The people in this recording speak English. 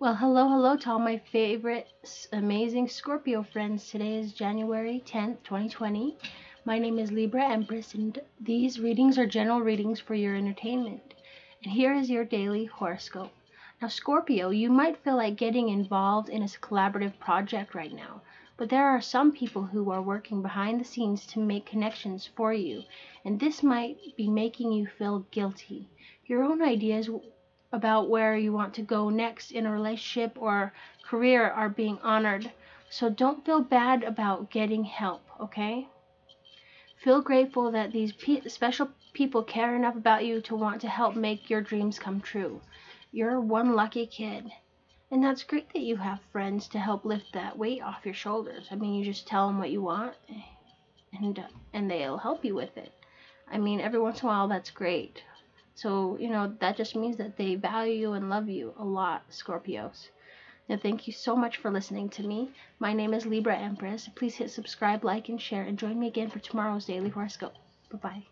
Well, hello, hello to all my favorite amazing Scorpio friends. Today is January 10th, 2020. My name is Libra Empress, and these readings are general readings for your entertainment. And here is your daily horoscope. Now, Scorpio, you might feel like getting involved in a collaborative project right now, but there are some people who are working behind the scenes to make connections for you, and this might be making you feel guilty. Your own ideas about where you want to go next in a relationship or career are being honored. So don't feel bad about getting help, okay? Feel grateful that these pe- special people care enough about you to want to help make your dreams come true. You're one lucky kid. And that's great that you have friends to help lift that weight off your shoulders. I mean, you just tell them what you want and and they'll help you with it. I mean, every once in a while that's great. So, you know, that just means that they value you and love you a lot, Scorpios. Now, thank you so much for listening to me. My name is Libra Empress. Please hit subscribe, like, and share, and join me again for tomorrow's daily horoscope. Bye bye.